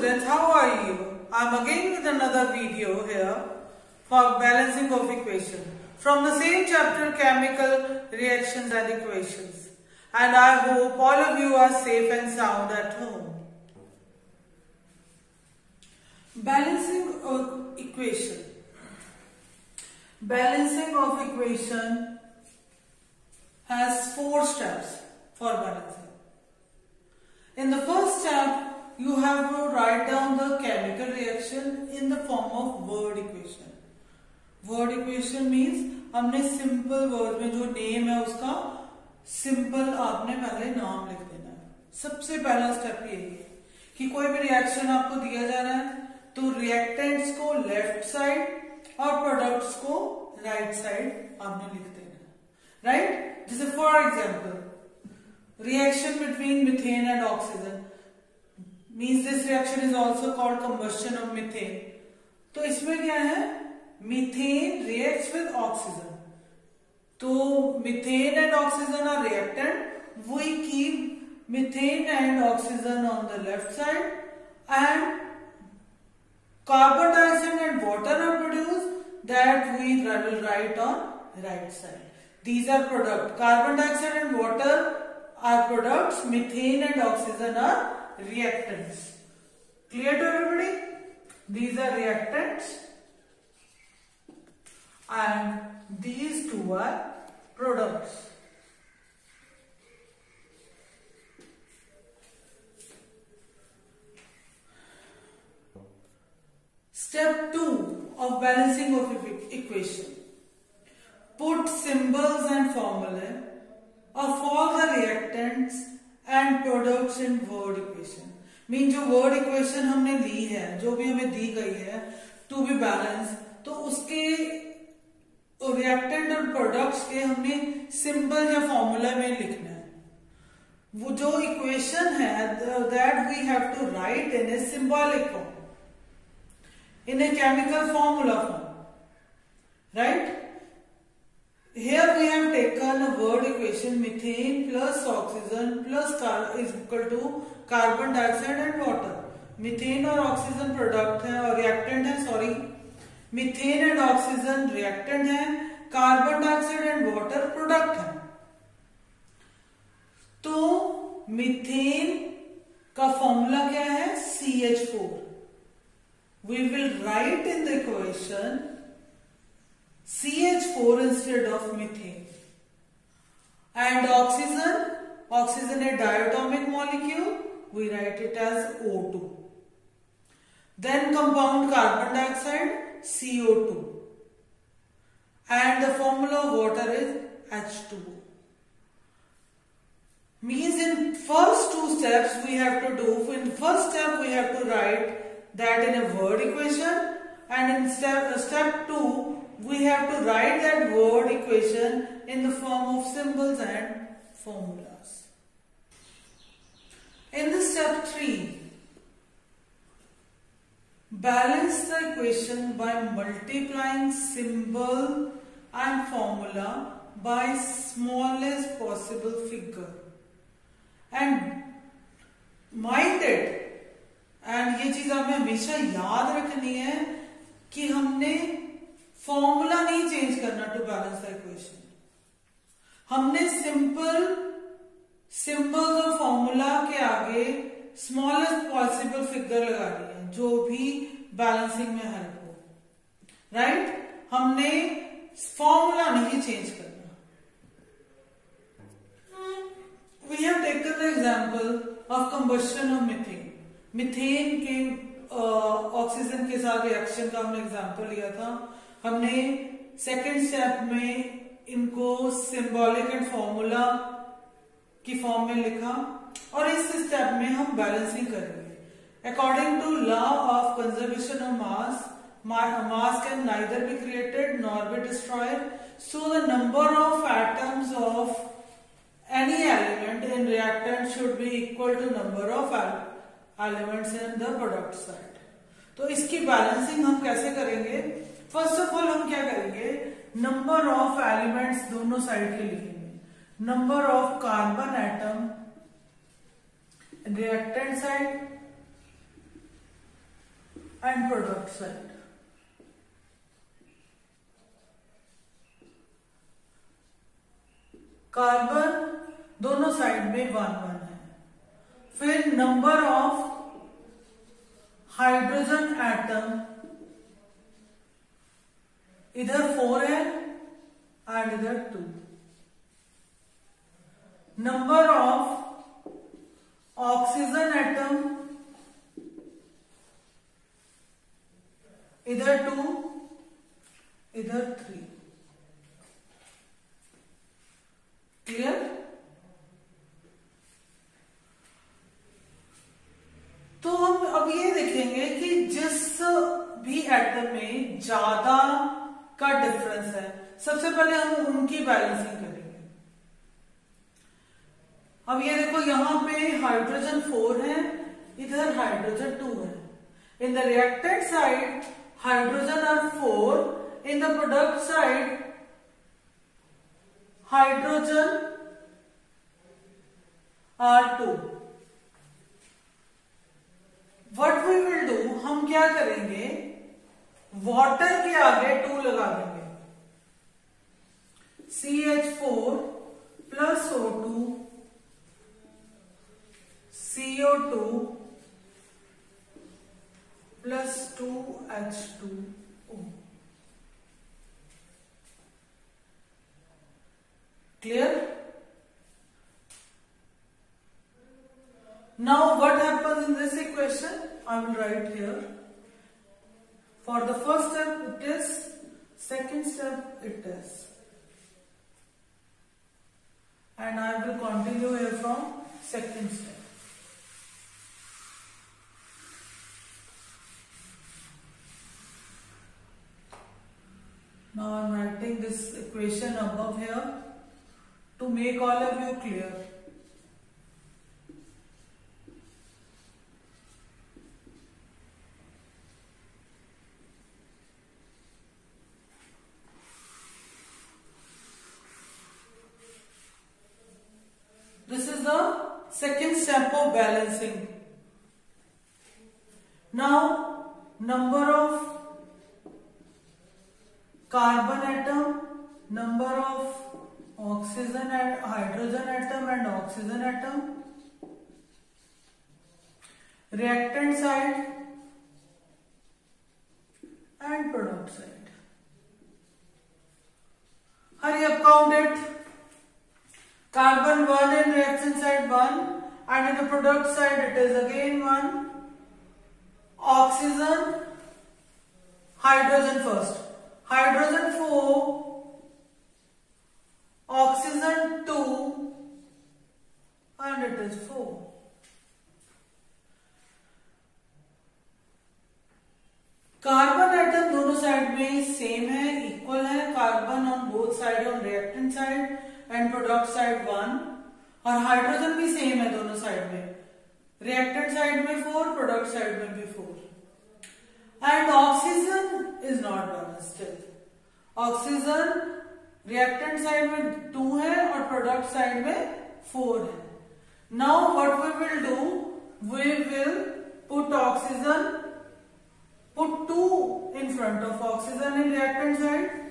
students, how are you? I'm again with another video here for balancing of equation from the same chapter chemical reactions and equations and I hope all of you are safe and sound at home. Balancing of equation. Balancing of equation has four steps for balancing. In the first step you have to write down the chemical reaction in the form of word equation. Word equation means हमने simple word में जो name है उसका simple आपने पहले नाम लिख देना है सबसे पहला स्टेप यही है कि कोई भी रिएक्शन आपको दिया जा रहा है तो रिएक्टेंट्स को लेफ्ट साइड और प्रोडक्ट्स को राइट right साइड आपने लिख देना है राइट जैसे for example reaction between methane and oxygen means this reaction is also called combustion of methane तो इसमें क्या है मिथेन रिएक्ट विद ऑक्सीजन तो methane and oxygen are reacted we keep methane and oxygen on the left side and carbon dioxide and water are produce that we will write on right side these are product carbon dioxide and water are product methane and oxygen are reactants. Clear to everybody? These are reactants and these two are products. Step 2 of balancing of equation. Put symbols and formulae of all the reactants and products in word mean जो word equation हमने ली है जो भी हमें दी गई है टू बी बैलेंस तो उसके रिएक्टेंट और प्रोडक्ट्स के हमने सिंपल या फॉर्मूला में लिखना है वो जो इक्वेशन है that we have to write in a symbolic form in a chemical formula form right Here we have taken a word equation methane plus oxygen plus car is equal to carbon dioxide and water. Methane और oxygen product है और reactant है sorry methane and oxygen reactant है carbon dioxide and water product है तो methane का formula क्या है C H four we will write in the equation CH4 instead of methane. And oxygen, oxygen a diatomic molecule, we write it as O2. Then compound carbon dioxide, CO2. And the formula of water is H2O. Means in first two steps we have to do, in first step we have to write that in a word equation and in step, uh, step 2 we have to write that word equation in the form of symbols and formulas. In the step 3, balance the equation by multiplying symbol and formula by smallest possible figure. And mind it, and ये चीज हमें हमेशा याद रखनी है कि हमने formula नहीं चेंज करना टू बैलेंस द इक्वेशन हमने सिंपल सिंबल्स और फॉर्मूला के आगे स्मॉलेस्ट पॉसिबल फिगर लगा दी है जो भी बैलेंसिंग में हेल्प हो राइट हमने फॉर्मूला नहीं चेंज करना we have taken the example of combustion of methane methane के ऑक्सीजन uh, के साथ रिएक्शन का हमने एग्जांपल लिया था हमने सेकेंड स्टेप में इनको सिंबॉलिक एंड फॉर्मूला की फॉर्म में लिखा और इस स्टेप में हम बैलेंसिंग करेंगे according to law of conservation of mass mass can neither be created nor be destroy so the number of atoms of any element in reactant should be equal to number of elements in the product side तो इसकी balancing हम कैसे करेंगे first of all हम क्या करेंगे number of elements दोनों side के लिखेंगे number of carbon atom reactant side and product side carbon दोनों साइड में वन वन है फिर नंबर ऑफ हाइड्रोजन एटम इधर फोर है एंड इधर two number of oxygen atom इधर टू इधर थ्री क्लियर तो हम अब ये देखेंगे कि जिस भी एटम में ज्यादा का डिफरेंस है सबसे पहले हम उनकी बैलेंसिंग करेंगे अब ये देखो यहां पे हाइड्रोजन फोर है इधर हाइड्रोजन टू है in the reacted side hydrogen are four in the product side hydrogen are two what we will do हम क्या करेंगे वाटर के आगे टू लगा देंगे C H four plus O two CO two plus two H two O clear now what happen in this equation I will write here For the first step it is, second step it is. And I will continue here from second step. Now I am writing this equation above here to make all of you clear. hydrogen hydrogen atom and oxygen atom reactant side and product side hurry up count it carbon 1 in reaction side 1 and in the product side it is again 1 oxygen hydrogen first hydrogen 4 oxygen 2 and it is 4. Carbon atom दोनों side में same है equal है carbon on both side on reactant side and product side one और hydrogen भी same है दोनों side में reactant side में फोर प्रोडक्ट साइड में भी four and oxygen is not done still oxygen reactant side में टू है और प्रोडक्ट साइड में फोर है now what we will do we will put oxygen put two in front of oxygen in reactant side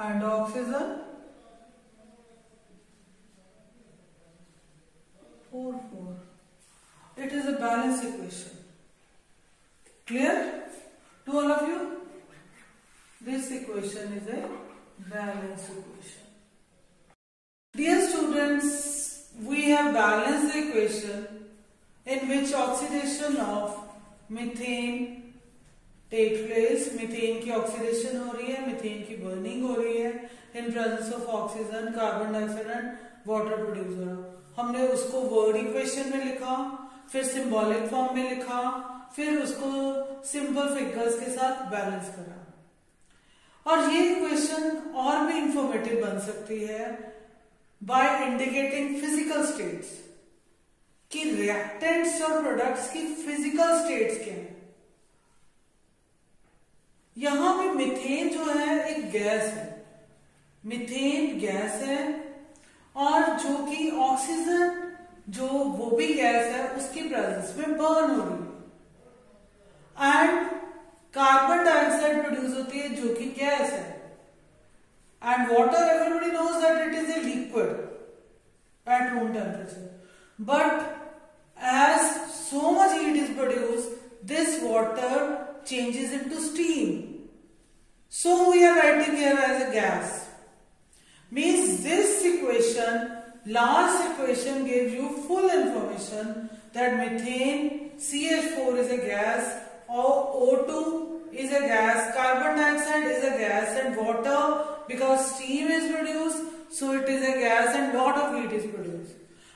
and oxygen 4 4 it is a balanced equation clear to all of you this equation is a balanced equation dear students we have balanced the equation in which oxidation of methane take place methane की oxidation हो रही है methane की burning हो रही है in presence of oxygen carbon dioxide and water produce हो रहा हमने उसको वर्ड इक्वेशन में लिखा फिर सिंबॉलिक फॉर्म में लिखा फिर उसको सिंपल फिगर्स के साथ बैलेंस करा और ये इक्वेशन और भी इंफॉर्मेटिव बन सकती है बाय इंडिकेटिंग फिजिकल स्टेट्स कि रिएक्टेंट्स और प्रोडक्ट्स की फिजिकल स्टेट्स क्या है यहां पे मिथेन जो है एक गैस है मिथेन गैस है और जो कि ऑक्सीजन जो वो भी गैस है उसकी प्रेजेंस में बर्न हो रही है एंड कार्बन डाइऑक्साइड प्रोड्यूस होती है जो कि गैस है and water everybody knows that it is a liquid at room temperature but as so much heat is produce water changes in to steam So we are writing here as a gas. Means this equation, last equation gives you full information that methane CH4 is a gas or O2 is a gas, carbon dioxide is a gas and water because steam is produced so it is a gas and lot of heat is produced.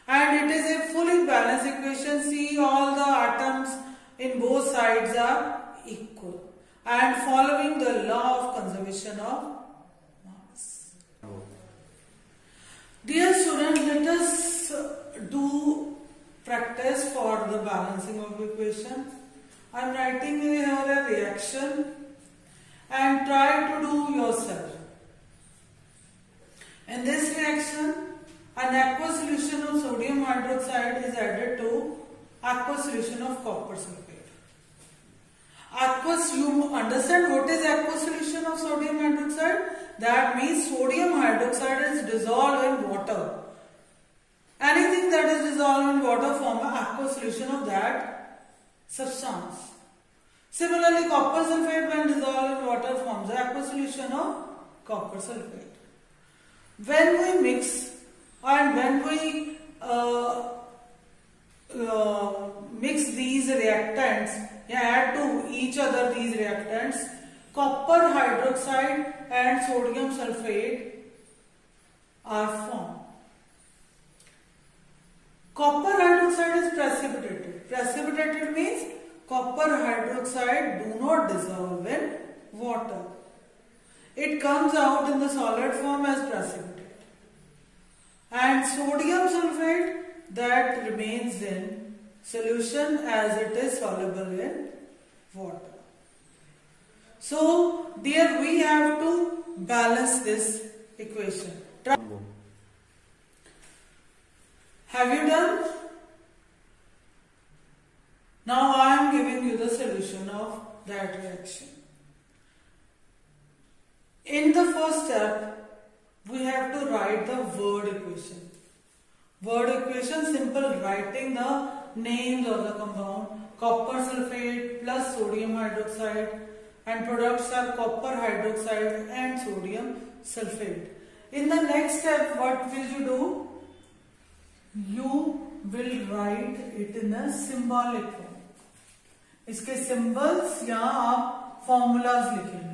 And it is a fully balanced equation. See all the atoms in both sides are equal and following the law of conservation of mass. Dear students, let us do practice for the balancing of equation. I am writing here a reaction and try to do yourself. In this reaction, an aqueous solution of sodium hydroxide is added to aqueous solution of copper sulfate. Aqueous, you understand what is aqueous solution of sodium hydroxide? That means sodium hydroxide is dissolved in water. Anything that is dissolved in water form a aqueous solution of that substance. Similarly, copper sulfate when dissolved in water forms a aqueous solution of copper sulfate. When we mix and when we uh, uh, mix these reactants add to each other these reactants copper hydroxide and sodium sulfate are formed. Copper hydroxide is precipitated. Precipitated means copper hydroxide do not dissolve in water. It comes out in the solid form as precipitate. And sodium sulfate that remains in solution as it is soluble in water. So, there we have to balance this equation. Have you done? Now I am giving you the solution of that reaction. In the first step, we have to write the word equation. Word equation, simple writing the names of the compound copper sulfate plus sodium hydroxide and products are copper hydroxide and sodium sulfate. In the next step what will you do? You will write it in a symbolic form. iske symbols ya aap formulas लिखेंगे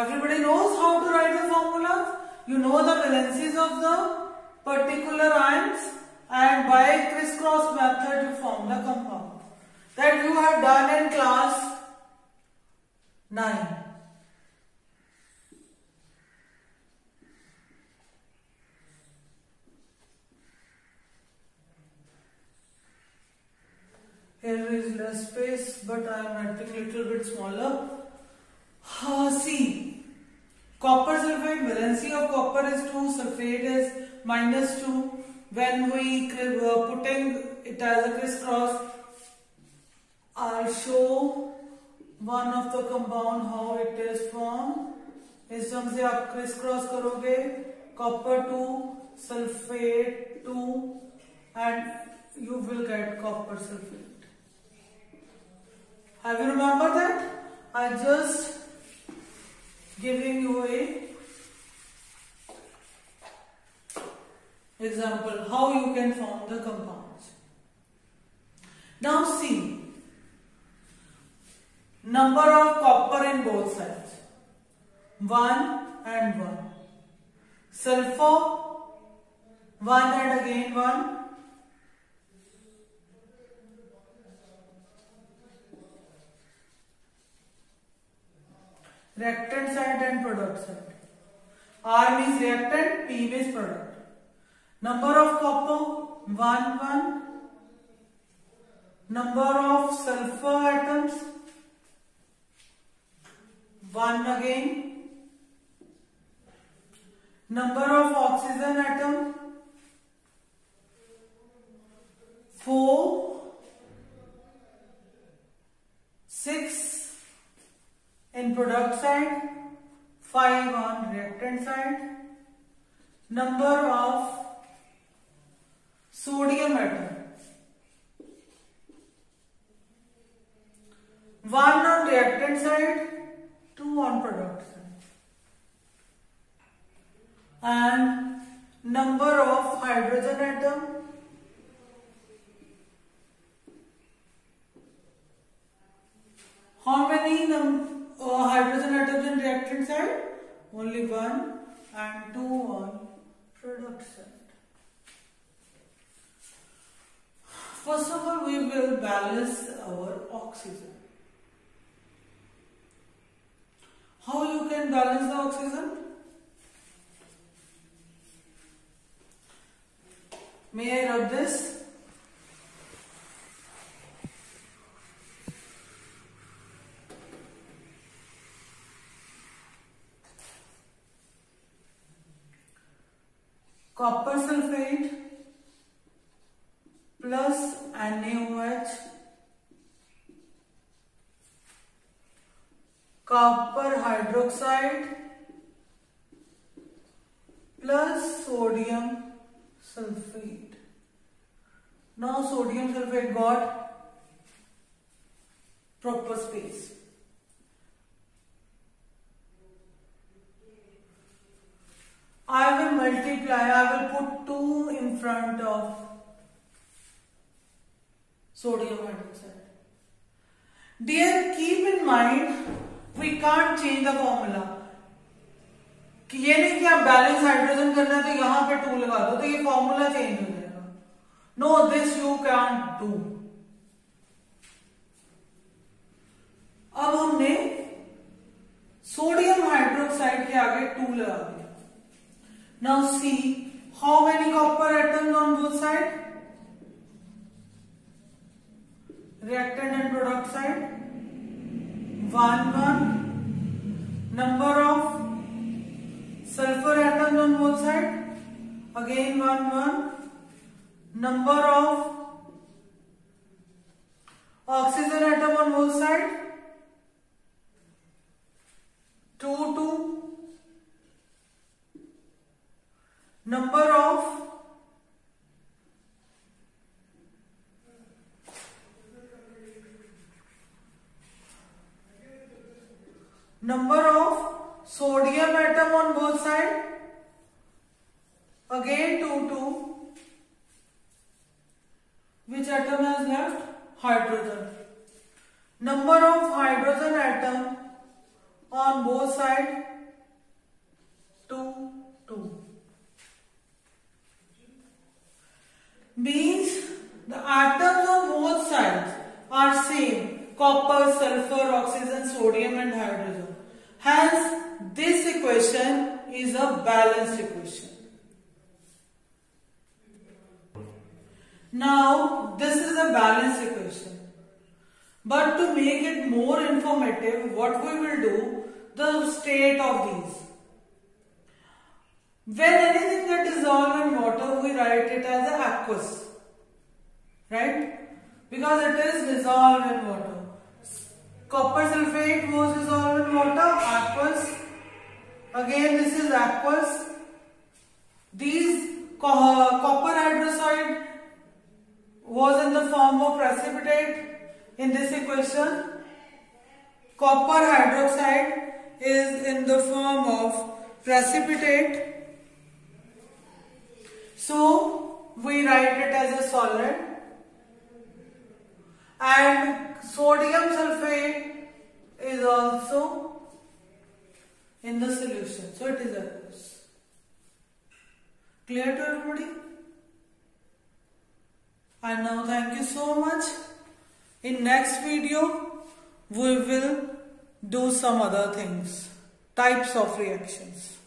Everybody knows how to write the formulas. You know the valencies of the particular ions and by crisscross method you form the compound. That you have done in class 9. Here is less space but I am writing little bit smaller. see, copper sulfate, valency of copper is 2, sulfate is minus 2. When we uh, putting it as a crisscross, I'll show one of the compound how it is formed. इस ढंग से आप criss cross करोगे copper two sulphate to and you will get copper sulphate have you remember that I just giving you a Example, how you can form the compounds. Now see, number of copper in both sides, 1 and 1. Sulfur, 1 and again 1. Reactant side and product side. R means reactant, P means product. number of copper 1 1 number of sulfur atoms 1 again number of oxygen atom 4 6 in product side 5 on reactant side number of sodium atom. One on reactant side, two on product side, and number of hydrogen atom how many uh, hydrogen atoms in reactant side? Only one, and two on product side. First of all, we will balance our oxygen. How you can balance the oxygen? May I rub this? plus sodium sulfate. Now sodium sulfate got proper space. I will multiply, I will put 2 in front of sodium hydroxide. Dear, keep in mind we can't change the formula कि ये नहीं कि आप balance hydrogen करना है तो यहां पे टू लगा दो तो ये फॉर्मूला चेंज हो जाएगा no this you can do अब हमने सोडियम हाइड्रोक्साइड के आगे टू लगा दिया now see how many copper atoms on both side reactant and product side 1 1. Number of sulfur atoms on both sides, again 1 1. Number of oxygen atom on both sides, 2 2. Number of number of sodium atom on both side again 2 2 which atom has left hydrogen number of hydrogen atom on both side 2 2 means the atoms on both sides are same copper sulfur oxygen sodium and hydrogen Hence, this equation is a balanced equation. Now, this is a balanced equation. But to make it more informative, what we will do, the state of these. When anything that dissolves in water, we write it as aqueous. Right? Because it is dissolved in water. Copper sulfate was dissolved in water, aqueous. Again, this is aqueous. These uh, copper hydroxide was in the form of precipitate in this equation. Copper hydroxide is in the form of precipitate. So, we write it as a solid and sodium sulfate is also in the solution. So it is aqueous. Clear to everybody? And now thank you so much. In next video, we will do some other things, types of reactions.